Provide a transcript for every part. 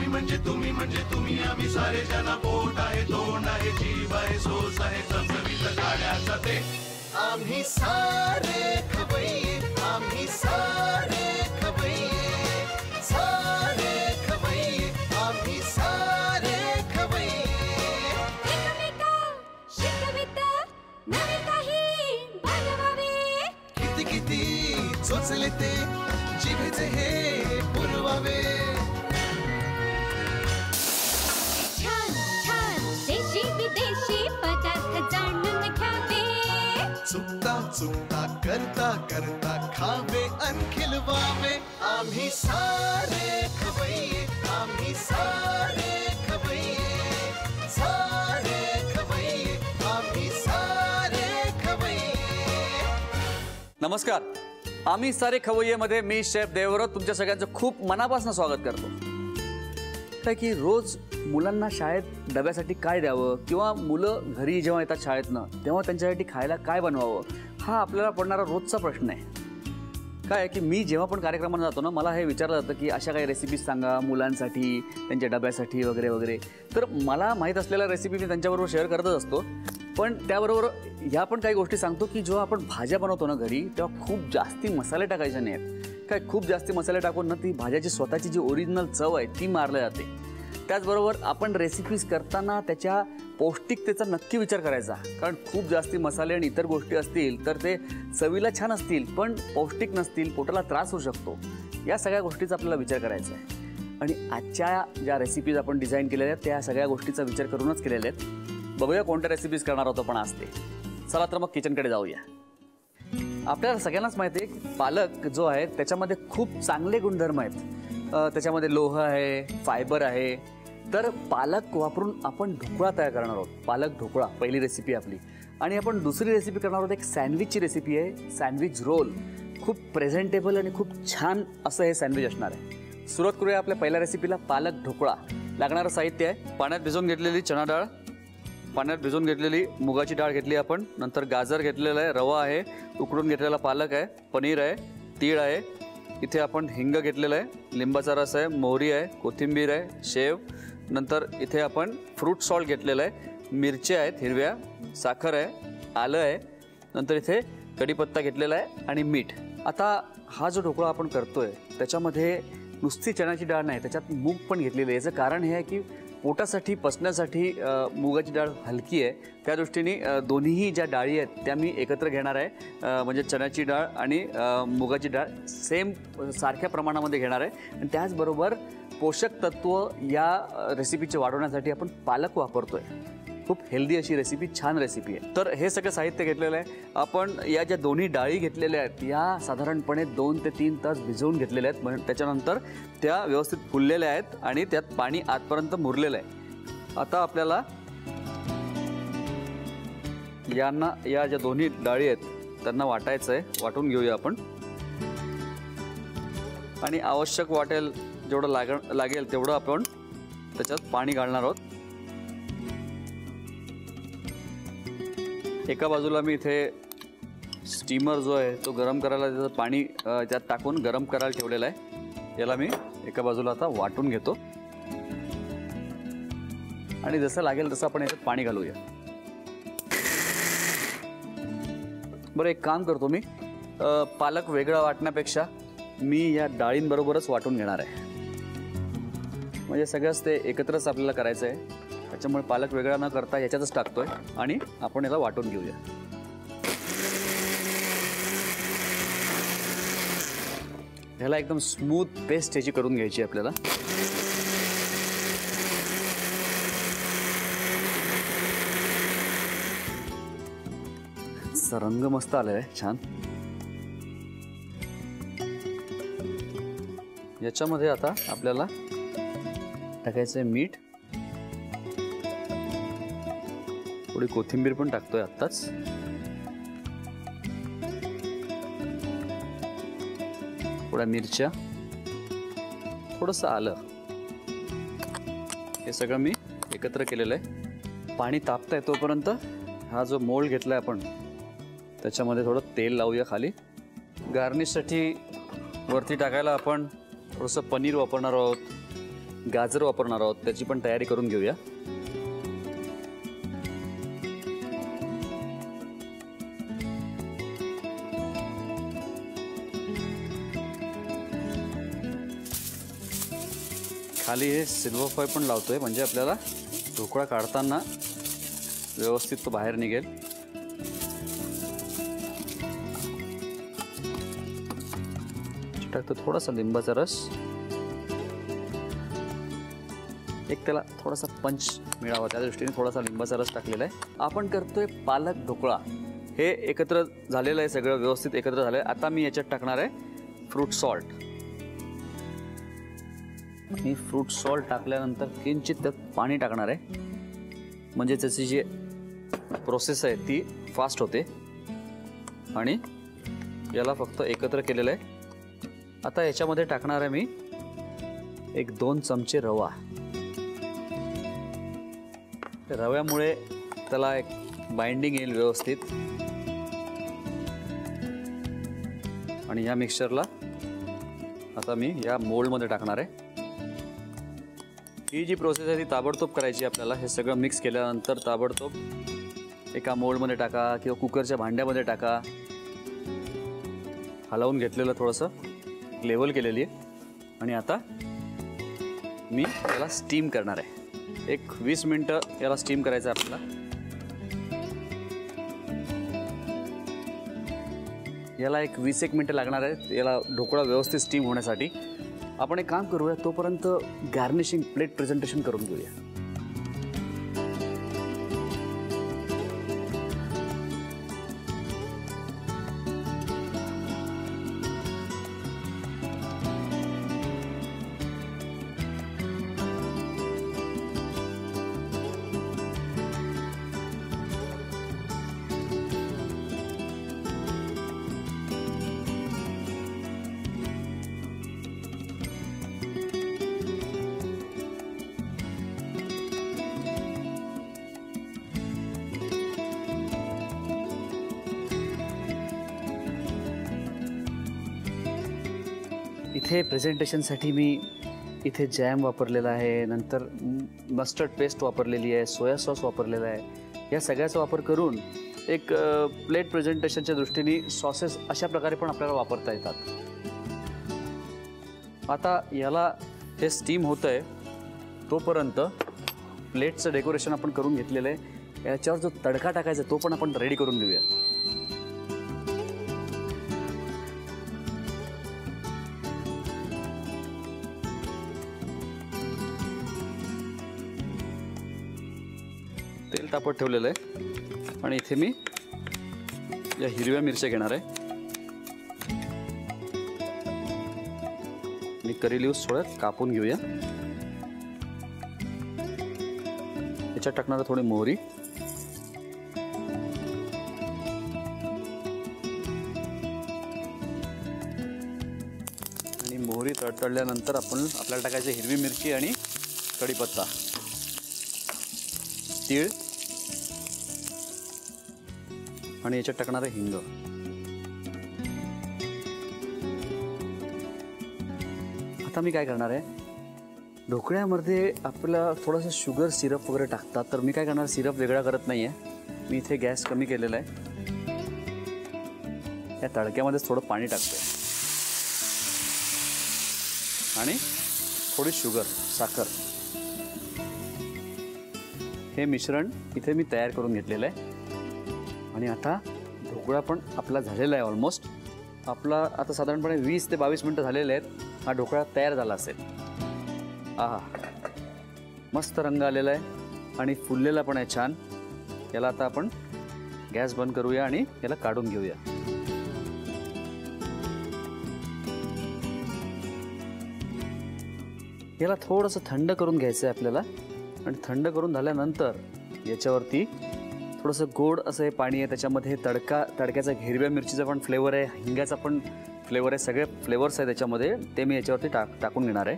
आम्ही म्हणजे तुम्ही म्हणजे तुम्ही आम्ही सारे जना पोट आहे तोंड आहे जीव आहे सोस आहे चमचमीत काढ्याचा ते. आम्ही सारे चुकता चुकता करता करता खावे, अन खिलवावे। आम्ही सारे खवैये, आम्ही सारे खवैये। सारे खवैये, आम्ही सारे खवैये। नमस्कार, आम्ही सारे खवय्येमध्ये मी, शेफ देवव्रत, तुमच्या सगळ्यांचं खूप मनापासून स्वागत करतो. शकता की रोज मुलांना शाळेत डब्यासाठी काय द्यावं? किंवा मुलं घरी जेव्हा येतात शाळेतनं तेव्हा त्यांच्यासाठी खायला काय बनवावं? हा आपल्याला पडणारा रोजचा प्रश्न आहे. काय आहे की मी जेव्हा पण कार्यक्रमाला जातो ना मला हे विचारलं जातं की अशा काही रेसिपीज सांगा मुलांसाठी त्यांच्या डब्यासाठी वगैरे वगैरे. तर मला माहीत असलेल्या रेसिपी मी त्यांच्याबरोबर शेअर करतच असतो. पण त्याबरोबर ह्या पण काही गोष्टी सांगतो की जेव्हा आपण भाज्या बनवतो ना घरी तेव्हा खूप जास्ती मसाले टाकायचे नाहीत. काय खूप जास्ती मसाले टाकून ना ती भाज्याची स्वतःची जी ओरिजिनल चव आहे ती मारली जाते. त्याचबरोबर आपण रेसिपीज करताना त्याच्या पौष्टिकतेचा नक्की विचार करायचा. कारण खूप जास्ती मसाले आणि इतर गोष्टी असतील तर ते चवीला छान असतील पण पौष्टिक नसतील पोटाला त्रास होऊ शकतो. या सगळ्या गोष्टीचा आपल्याला विचार करायचा आहे. आणि आजच्या ज्या रेसिपीज आपण डिझाईन केलेल्या आहेत त्या सगळ्या गोष्टीचा विचार करूनच केलेल्या आहेत. बघूया कोणत्या रेसिपीज करणार होतो पण आज ते. चला तर मग किचनकडे जाऊया. आपल्याला सगळ्यांनाच माहिती आहे की पालक जो आहे त्याच्यामध्ये खूप चांगले गुणधर्म आहेत. त्याच्यामध्ये लोह आहे फायबर आहे. तर पालक वापरून आपण ढोकळा तयार करणार आहोत. पालक ढोकळा पहिली रेसिपी आपली. आणि आपण दुसरी रेसिपी करणार आहोत एक सँडविचची रेसिपी आहे. सँडविच रोल खूप प्रेझेंटेबल आणि खूप छान असं हे सँडविच असणार आहे. सुरुवात करूया आपल्या पहिल्या रेसिपीला पालक ढोकळा. लागणारं साहित्य आहे. पाण्यात भिजवून घेतलेली चणा डाळ पाण्यात भिजवून घेतलेली मुगाची डाळ घेतली आपण. नंतर गाजर घेतलेलं आहे रवा आहे उकडून घेतलेला पालक आहे पनीर आहे तीळ आहे. इथे आपण हिंग घेतलेलं आहे लिंबाचा रस आहे मोहरी आहे कोथिंबीर आहे शेव. नंतर इथे आपण फ्रूट सॉल्ट घेतलेलं आहे मिरच्या आहेत हिरव्या साखर आहे आलं आहे. नंतर इथे कढीपत्ता घेतलेला आहे आणि मीठ. आता हा जो ढोकळा आपण करतो आहे त्याच्यामध्ये नुसती चण्याची डाळ नाही त्याच्यात मूग पण घेतलेली आहे. याचं कारण हे आहे की पोटासाठी पचण्यासाठी मुगाची डाळ हलकी आहे. त्या दृष्टीने दोन्हीही ज्या डाळी आहेत त्या मी एकत्र घेणार आहे. म्हणजे चण्याची डाळ आणि मुगाची डाळ सेम सारख्या प्रमाणामध्ये घेणार आहे. आणि त्याचबरोबर पोषक तत्व या रेसिपीचे वाढवण्यासाठी आपण पालक वापरतो आहे खूप हेल्दी अशी रेसिपी छान रेसिपी आहे. तर हे सगळं साहित्य घेतलेलं आहे. आपण या ज्या दोन्ही डाळी घेतलेल्या आहेत या साधारणपणे दोन ते तीन तास भिजवून घेतलेल्या आहेत. म्हणजे त्याच्यानंतर त्या व्यवस्थित फुललेल्या आहेत आणि त्यात पाणी आतपर्यंत मुरलेलं आहे. आता आपल्याला यांना या ज्या दोन्ही डाळी आहेत त्यांना वाटायचं आहे. वाटून घेऊया आपण. आणि आवश्यक वाटेल जेवढं लाग लागेल तेवढं आपण त्याच्यात पाणी घालणार आहोत. एका बाजूला मी इथे स्टीमर जो आहे तो गरम करायला त्याचं पाणी त्यात टाकून गरम करायला ठेवलेला आहे. याला मी एका बाजूला आता वाटून घेतो. आणि जसं लागेल तसं आपण याच्यात पाणी घालूया. बरं एक काम करतो मी. पालक वेगळा वाटण्यापेक्षा मी या डाळींबरोबरच वाटून घेणार आहे. म्हणजे सगळंच ते एकत्रच आपल्याला करायचं आहे त्याच्यामुळे पालक वेगळा न करता याच्यातच टाकतोय आणि आपण याला वाटून घेऊया. ह्याला एकदम स्मूथ पेस्ट याची करून घ्यायची आपल्याला. रंग मस्त आलाय आहे छान. याच्यामध्ये आता आपल्याला टाकायचं आहे मीठ. थोडी कोथिंबीर पण टाकतोय आत्ताच. थोड्या मिरच्या. थोडंसं आलं. हे सगळं मी एकत्र केलेलं आहे. पाणी तापतंय तोपर्यंत हा जो मोल्ड घेतला आहे आपण त्याच्यामध्ये थोडं तेल लावूया खाली. गार्निशसाठी वरती टाकायला आपण थोडंसं पनीर वापरणार आहोत गाजर वापरणार आहोत त्याची पण तयारी करून घेऊया. खाली हे सिल्वर फॉय पण लावतो आहे म्हणजे आपल्याला ढोकळा काढताना व्यवस्थित तो बाहेर निघेल. टाकतो थोडासा लिंबाचा रस. एक त्याला थोडासा पंच मिळावा. त्या दृष्टीने थोडासा लिंबाचा रस टाकलेला आहे. आपण करतोय पालक ढोकळा. हे एकत्र झालेलं आहे सगळं. व्यवस्थित एकत्र झालं आहे आता मी याच्यात टाकणार आहे फ्रूट सॉल्ट मी फ्रूट सॉल्ट टाकल्यानंतर किंचित त्यात पाणी टाकणार आहे. म्हणजे त्याची जी प्रोसेस आहे ती फास्ट होते. आणि याला फक्त एकत्र केलेलं आहे. आता याच्यामध्ये टाकणार आहे मी एक दोन चमचे रवा. रव्यामुळे त्याला एक बाइंडिंग येईल व्यवस्थित. आणि या मिक्सरला आता मी या मोल्डमध्ये टाकणार आहे. ही जी प्रोसेस आहे ती ताबडतोब करायची आपल्याला. हे सगळं मिक्स केल्यानंतर ताबडतोब एका मोल्डमध्ये टाका किंवा कुकरच्या भांड्यामध्ये टाका. हलवून घेतलेलं थोडंसं लेवल केलेली आहे. आणि आता मी याला स्टीम करणार आहे. एक वीस मिनटं याला स्टीम करायचं आहे आपल्याला. याला एक वीस एक मिनटं लागणार आहे याला ढोकळा व्यवस्थित स्टीम होण्यासाठी. आपण एक काम करूया तोपर्यंत गार्निशिंग प्लेट प्रेझेंटेशन करून घेऊया. इथे प्रेझेंटेशनसाठी मी इथे जॅम वापरलेला आहे नंतर मस्टर्ड पेस्ट वापरलेली आहे सोया सॉस वापरलेला आहे. या सगळ्याचा वापर करून एक प्लेट प्रेझेंटेशनच्या दृष्टीने सॉसेस अशा प्रकारे पण आपल्याला वापरता येतात. आता याला हे स्टीम होतं आहे तोपर्यंत प्लेटचं डेकोरेशन आपण करून घेतलेलं आहे. याच्यावर जो तडका टाकायचा तो पण आपण रेडी करून घेऊया. तेल तापत ठेवलेलं आहे. आणि इथे मी या हिरव्या मिरच्या घेणार आहे. मी करी लिव्स थोड्या कापून घेऊया. याच्यात टाकणार थोडी मोहरी. आणि मोहरी तडतडल्यानंतर आपण आपल्याला टाकायची हिरवी मिरची आणि कढीपत्ता. तीळ. आणि याच्यात टाकणार आहे हिंग. आता मी काय करणार आहे ढोकळ्यामध्ये आपल्याला थोडंसं शुगर सिरप वगैरे टाकतात तर मी काय करणार सिरप वेगळा करत नाही आहे मी इथे गॅस कमी केलेला आहे. या तडक्यामध्येच थोडं पाणी टाकतो आणि थोडी शुगर साखर. हे मिश्रण इथे मी तयार करून घेतलेलं आहे. आणि आता ढोकळा पण आपला झालेला आहे ऑलमोस्ट आपला आता साधारणपणे वीस ते बावीस मिनटं झालेले आहेत. हा ढोकळा तयार झाला असेल. आहा. मस्त रंग आलेला आहे आणि फुललेला पण आहे छान. याला आता आपण गॅस बंद करूया आणि याला काढून घेऊया. याला थोडंसं थंड करून घ्यायचं आहे आपल्याला. आणि थंड करून झाल्यानंतर याच्यावरती थोडंसं गोड असं हे पाणी आहे त्याच्यामध्ये तडका तडक्याचा हिरव्या मिरचीचा पण फ्लेवर आहे हिंगाचा पण फ्लेवर आहे सगळे फ्लेवर्स आहे त्याच्यामध्ये ते मी याच्यावरती टाक टाकून घेणार आहे.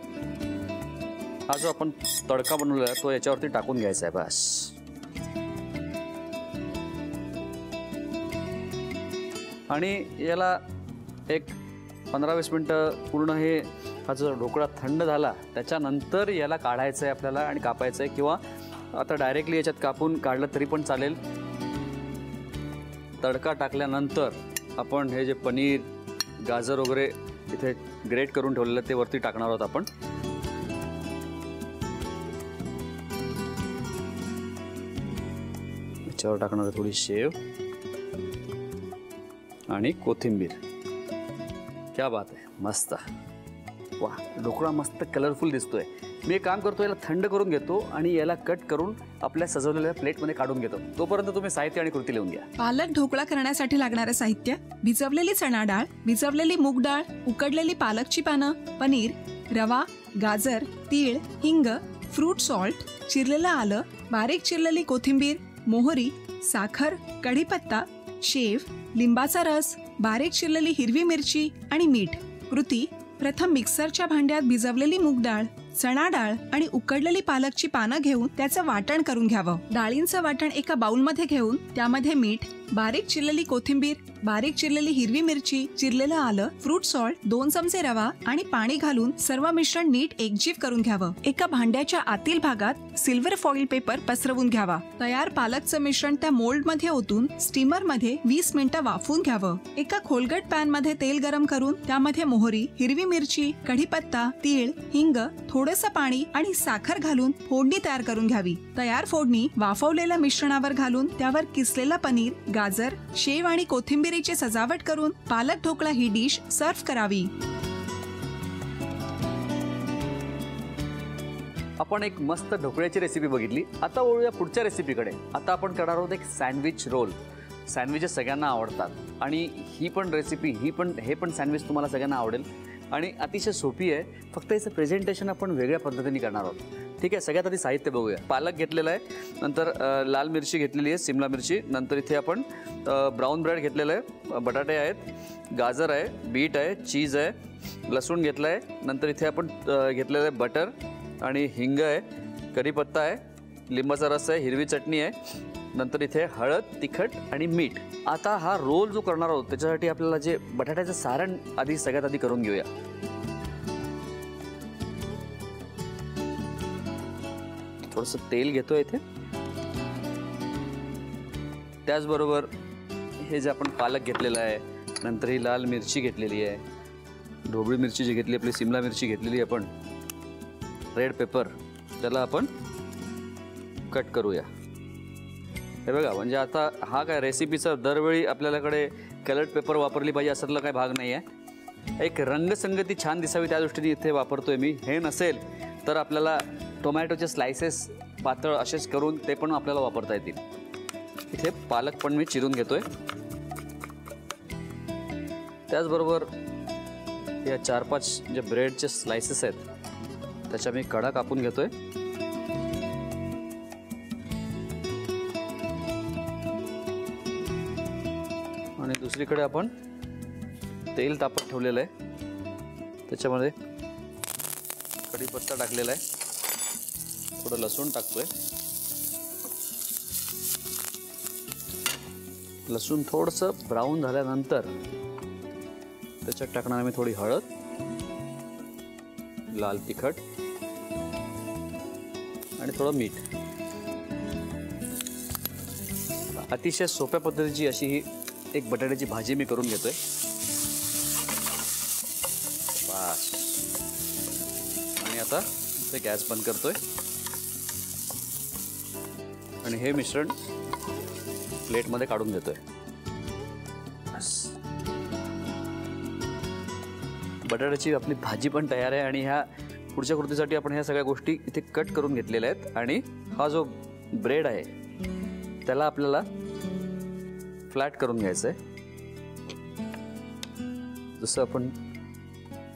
हा जो आपण तडका बनवलेला आहे तो याच्यावरती टाकून घ्यायचा आहे बस. आणि याला एक पंधरा वीस मिनटं पूर्ण हे हा जो ढोकळा थंड झाला त्याच्यानंतर याला काढायचं आहे आपल्याला आणि कापायचं आहे किंवा आता डायरेक्टली याच्यात कापून काढलं तरी पण चालेल. तडका टाकल्यानंतर आपण हे जे पनीर गाजर वगैरे इथे ग्रेट करून ठेवलेलं ते वरती टाकणार आहोत आपण. याच्यावर टाकणार थोडी शेव आणि कोथिंबीर. क्या बात आहे मस्त. वा ढोकळा मस्त कलरफुल दिसतोय. मी एक काम करतो याला थंड करून घेतो आणि याला कट करून आपल्या सजवलेल्या प्लेटमध्ये काढून घेतो. तोपर्यंत तुम्ही साहित्य आणि कृती लिहून घ्या. पालक ढोकळा करण्यासाठी लागणारे साहित्य भिजवलेली चणा डाळ भिजवलेली मूग डाळ उकडलेली पालकची पानं पनीर रवा गाजर तीळ हिंग फ्रूट सॉल्ट चिरलेलं आलं बारीक चिरलेली कोथिंबीर मोहरी साखर कढीपत्ता शेव लिंबाचा रस बारीक चिरलेली हिरवी मिरची आणि मीठ. कृती प्रथम मिक्सरच्या भांड्यात भिजवलेली मूग डाळ. चणा डाळ आणि उकडलेली पालकची पानं घेऊन त्याचं वाटण करून घ्यावं. डाळींचं वाटण एका बाउलमध्ये घेऊन त्यामध्ये मीठ बारीक चिरलेली कोथिंबीर बारीक चिरलेली हिरवी मिरची चिरलेलं आलं फ्रूट सॉल्ट दोन चमचे रवा आणि पाणी घालून सर्व मिश्रण नीट एकजीव करून घ्यावं. एका भांड्याच्या आतील भागात सिल्वर फॉइल पेपर पसरवून घ्यावा. तयार पालकचं मिश्रण त्या मोल्डमध्ये ओतून स्टीमरमध्ये वीस मिनिटं वाफवून घ्यावं. एका खोलगट पॅनमध्ये तेल गरम करून त्यामध्ये मोहरी हिरवी मिरची कढीपत्ता तीळ हिंग थोडंसं पाणी आणि साखर घालून फोडणी तयार करून घ्यावी. तयार फोडणी वाफवलेल्या मिश्रणावर घालून त्यावर किसलेला पनीर गाजर शेव आणि कोथिंबिरीची सजावट करून पालक ढोकळा ही डिश सर्व्ह करावी. आपण एक मस्त ढोकळ्याची रेसिपी बघितली. आता वळूया पुढच्या रेसिपीकडे आता आपण करणार आहोत एक सँडविच रोल सँडविचेस सगळ्यांना आवडतात. आणि ही पण रेसिपी ही पण हे पण सँडविच तुम्हाला सगळ्यांना आवडेल. आणि अतिशय सोपी आहे. फक्त याचं प्रेझेंटेशन आपण वेगळ्या पद्धतीने करणार आहोत. ठीक आहे सगळ्यात आधी साहित्य बघूया. पालक घेतलेला आहे नंतर लाल मिरची घेतलेली आहे सिमला मिरची नंतर इथे आपण ब्राऊन ब्रेड घेतलेलं आहे बटाटे आहेत गाजर आहे बीट आहे चीज आहे लसूण घेतलं आहे नंतर इथे आपण घेतलेलं आहे बटर आणि हिंग आहे कढीपत्ता आहे लिंबाचा रस आहे हिरवी चटणी आहे नंतर इथे हळद तिखट आणि मीठ. आता हा रोल जो करणार आहोत त्याच्यासाठी आपल्याला जे बटाट्याचं सारण आधी सगळ्यात आधी करून घेऊया. थोडंसं तेल घेतो इथे. त्याचबरोबर हे जे आपण पालक घेतलेलं आहे नंतर ही लाल मिरची घेतलेली आहे ढोबळी मिरची जी घेतली आपली सिमला मिरची घेतलेली आहे आपण रेड पेपर त्याला आपण कट करूया. हे बघा म्हणजे आता हा काय रेसिपीचा दरवेळी आपल्याकडे कलर्ड पेपर वापरली पाहिजे असल्याला काही भाग नाही आहे एक रंगसंगती छान दिसावी त्या दृष्टीने इथे वापरतोय मी. हे नसेल तर आपल्याला टोमॅटोचे स्लायसेस पातळ असेच करून ते पण आपल्याला वापरता येतील. इथे पालक पण मी चिरून घेतोय. त्याचबरोबर या चार पाच जे ब्रेडचे स्लायसेस आहेत त्याच्या मी कडा कापून घेतोय. आणि दुसरीकडे आपण तेल तापत ठेवलेलं आहे. त्याच्यामध्ये कढीपत्ता टाकलेला आहे. थोडं लसूण टाकतोय. लसूण थोडंसं ब्राऊन झाल्यानंतर त्याच्यात टाकणार आम्ही मी थोडी हळद लाल तिखट आणि थोडं मीठ. अतिशय सोप्या पद्धतीची अशी ही एक बटाट्याची भाजी मी करून घेतोय. बस. आणि आता ते गॅस बंद करतोय. आणि हे मिश्रण प्लेटमध्ये काढून घेतोय बस. बटाट्याची आपली भाजी पण तयार आहे आणि ह्या पुढच्या कृतीसाठी आपण ह्या सगळ्या गोष्टी इथे कट करून घेतलेल्या आहेत. आणि हा जो ब्रेड आहे त्याला आपल्याला फ्लॅट करून घ्यायचं आहे. जसं आपण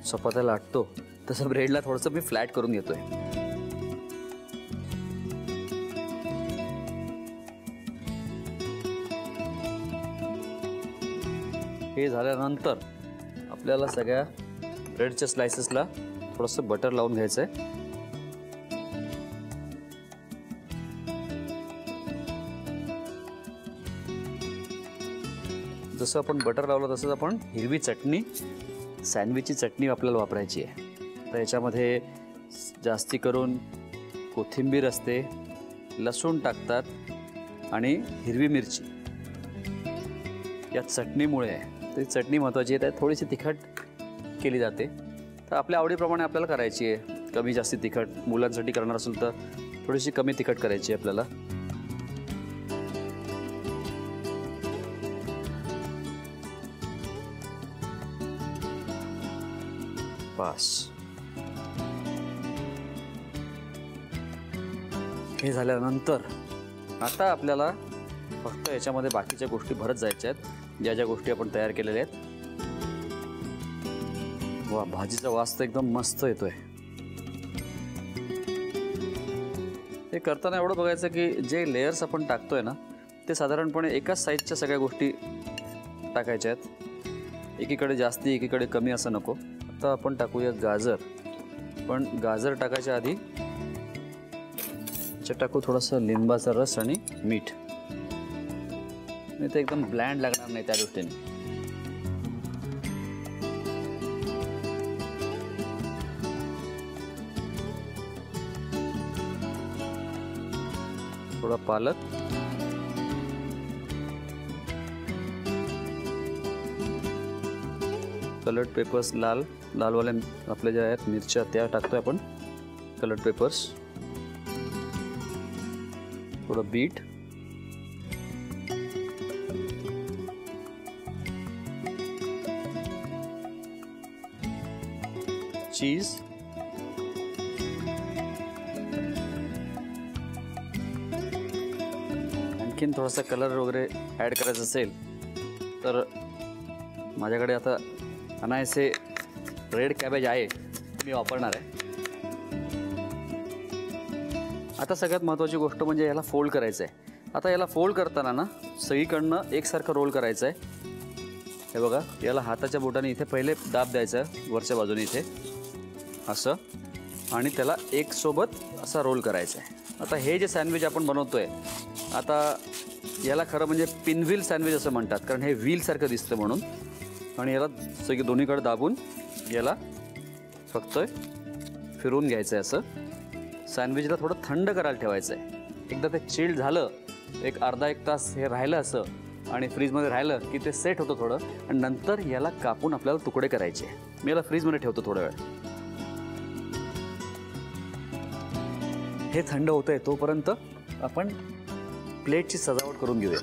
चपात्या लाटतो तसं ब्रेडला थोडंसं मी फ्लॅट करून घेतोय. हे झाल्यानंतर आपल्याला सगळ्या ब्रेडच्या स्लायसेसला थोडंसं बटर लावून घ्यायचं आहे. जसं आपण बटर लावलं तसंच आपण हिरवी चटणी सँडविचची चटणी आपल्याला वापरायची आहे. तर याच्यामध्ये जास्ती करून कोथिंबीर असते लसूण टाकतात आणि हिरवी मिरची. या चटणीमुळे ती चटणी महत्त्वाची आहे त्यात थोडीशी तिखट केली जाते. तर आपल्या आवडीप्रमाणे आपल्याला करायची आहे. कमी जास्ती तिखट मुलांसाठी करणार असेल तर थोडीशी कमी तिखट करायची आहे आपल्याला. पास हे झाल्यानंतर आता आपल्याला फक्त याच्यामध्ये बाकीच्या गोष्टी भरत जायच्या आहेत. ज्या ज्या गोष्टी आपण तयार केलेल्या आहेत. वा भाजीचा वास तर एकदम मस्त येतोय. हे करताना एवढं बघायचं की जे लेयर्स आपण टाकतोय ना ते साधारणपणे एकाच साईजच्या सगळ्या गोष्टी टाकायच्या आहेत. एकीकडे जास्ती एकीकडे कमी असं नको. आता आपण टाकूया गाजर. पण गाजर टाकायच्या आधी टाकू थोडंसं लिंबाचा रस आणि मीठ. नाही तर एकदम ब्लँड लागणार नाही त्या दृष्टीने. थोडा पालक. कलर्ड पेपर्स लाल लालवाल्या आपल्या ज्या आहेत मिरच्या त्या टाकतोय आपण. कलर्ड पेपर्स थोडं बीट चीज आणखीन थोडासा कलर वगैरे ॲड करायचा असेल तर माझ्याकडे आता अनायसे रेड कॅबेज आहे मी वापरणार आहे. आता सगळ्यात महत्त्वाची गोष्ट म्हणजे याला फोल्ड करायचं आहे. आता याला फोल्ड करताना ना सगळीकडनं एकसारखं रोल करायचं आहे. हे बघा याला हाताच्या बोटाने इथे पहिले दाब द्यायचा वरच्या बाजूने इथे. असं. आणि त्याला एक सोबत असा रोल करायचा आहे. आता हे जे सँडविच आपण बनवतो आहे आता याला खरं म्हणजे पिनव्हील सँडविच असं म्हणतात कारण हे व्हीलसारखं दिसतं म्हणून. आणि याला सगळी दोन्हीकडे दाबून याला फक्त फिरवून घ्यायचं आहे असं सँडविचला थोडं थंड करायला ठेवायचं आहे एकदा ते चिल्ड झालं एक अर्धा एक तास हे राहिलं असं आणि फ्रीजमध्ये राहिलं की ते सेट होतं थोडं आणि नंतर याला कापून आपल्याला तुकडे करायचे. मी याला फ्रीजमध्ये ठेवतो थोडा वेळ. हे थंड होतं आहे तोपर्यंत आपण प्लेटची सजावट करून घेऊया.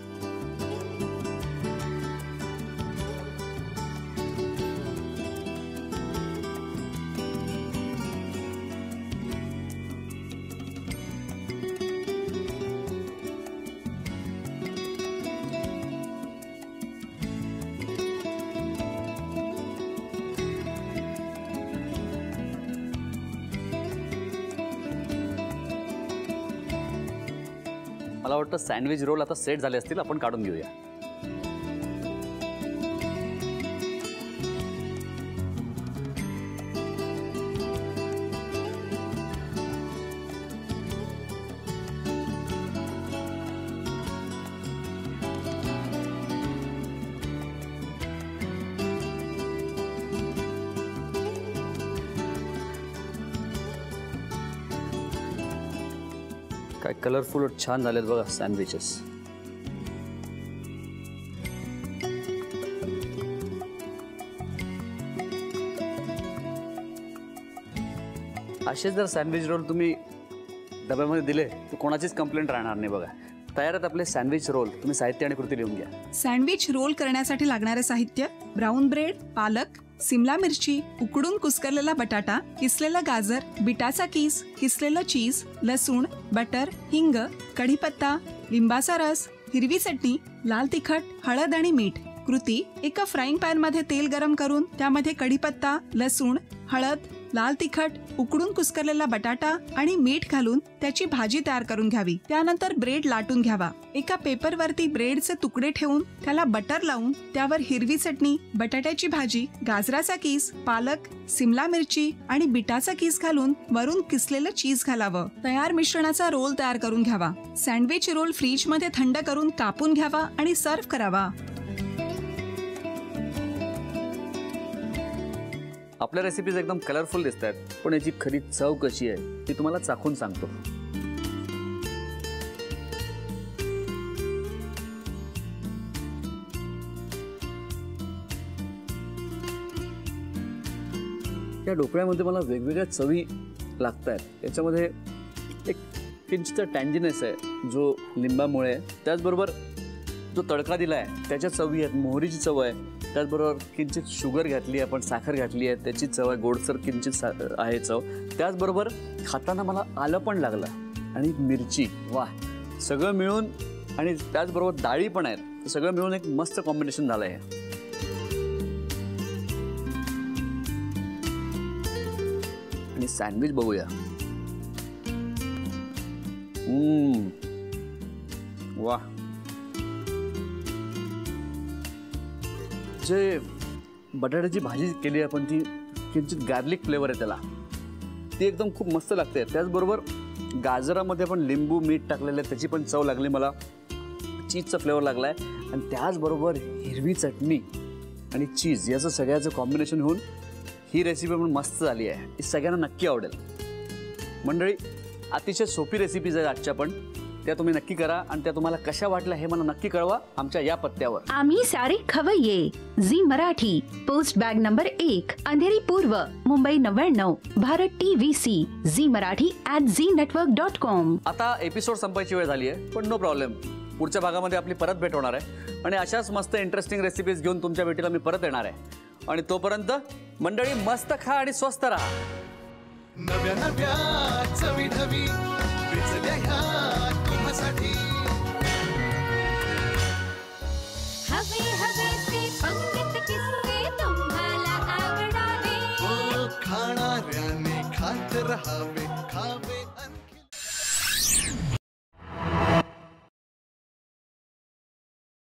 मला वाटतं सँडविच रोल आता सेट झाले असतील आपण काढून घेऊया. काय कलरफुल छान झालेत बघा सँडविचेस असे जर सँडविच रोल तुम्ही डब्यामध्ये दिले तर कोणाचीच कंप्लेंट राहणार नाही बघा. तयार आहेत आपले सँडविच रोल तुम्ही साहित्य आणि कृती लिहून घ्या. सँडविच रोल करण्यासाठी लागणारे साहित्य ब्राऊन ब्रेड पालक सिमला मिरची उकडून कुस्करलेला बटाटा किसलेला गाजर बिटाचा किस किसलेलं चीज लसूण बटर हिंग कढीपत्ता लिंबाचा रस हिरवी चटणी लाल तिखट हळद आणि मीठ. कृती एका फ्राईंग पॅनमध्ये तेल गरम करून त्यामध्ये कढीपत्ता लसूण हळद लाल तिखट उकडून कुस्करलेला बटाटा आणि मीठ घालून त्याची भाजी तयार करून घ्यावी. त्यानंतर ब्रेड लाटून घ्यावा. एका पेपरवरती ब्रेडचे तुकडे ठेवून त्याला बटर लावून त्यावर हिरवी चटणी बटाट्याची भाजी गाजराचा किस पालक सिमला मिरची आणि बिटाचा किस घालून वरून किसलेलं चीज घालावं. तयार मिश्रणाचा रोल तयार करून घ्यावा. सँडविच रोल फ्रीजमध्ये थंड करून कापून घ्यावा आणि सर्व्ह करावा. आपल्या रेसिपीज एकदम कलरफुल दिसत आहेत पण याची खरी चव कशी आहे ती तुम्हाला चाखून सांगतो. या ढोकळ्यामध्ये मला वेगवेगळ्या चवी लागत आहेत याच्यामध्ये एक किंचचा टँजिनेस आहे जो लिंबामुळे आहे. त्याचबरोबर जो तडका दिला आहे त्याच्या चवी आहेत मोहरीची चव आहे. त्याचबरोबर किंचित शुगर घातली आहे आपण साखर घातली आहे त्याची चव आहे गोडसर किंचित सा आहे चव. त्याचबरोबर खाताना मला आलं पण लागलं आणि मिरची वा सगळं मिळून आणि त्याचबरोबर डाळी पण आहेत. सगळं मिळून एक मस्त कॉम्बिनेशन झालं आहे आणि सँडविच बघूया. वा जे बटाट्याची भाजी केली आहे आपण ती किंचित गार्लिक फ्लेवर आहे त्याला. ती एकदम खूप मस्त लागते. त्याचबरोबर गाजरामध्ये पण लिंबू मीठ टाकलेलं आहे. त्याची पण चव लागली मला. चीजचा फ्लेवर लागला आहे आणि त्याचबरोबर हिरवी चटणी आणि चीज याचं सगळ्याचं कॉम्बिनेशन होऊन ही रेसिपी पण मस्त झाली आहे. ही सगळ्यांना नक्की आवडेल. मंडळी अतिशय सोपी रेसिपीज आहेत आजच्या पण. त्या तुम्ही नक्की करा आणि त्या तुम्हाला कशा वाटल्या हे मला नक्की कळवा आमच्या या पत्त्यावर. आम्ही सारे खवय्ये Zee Marathi post bag number एक अंधेरी पूर्व मुंबई नव्याण्णव Bharat T V C Zee Marathi at Zee network dot com आता एपिसोड संपायची वेळ झाली आहे पण नो प्रॉब्लेम पुढच्या भागामध्ये आपली परत भेट होणार आहे. आणि अशाच मस्त इंटरेस्टिंग रेसिपीज घेऊन तुमच्या भेटीला मी परत येणार आहे. आणि तोपर्यंत मंडळी मस्त खा आणि स्वस्त राहा. नव्या नव्या चवी हवे हवेचे पंगत किस्से तुम्हाला आवडावे. खाणाऱ्याने खात राहावे.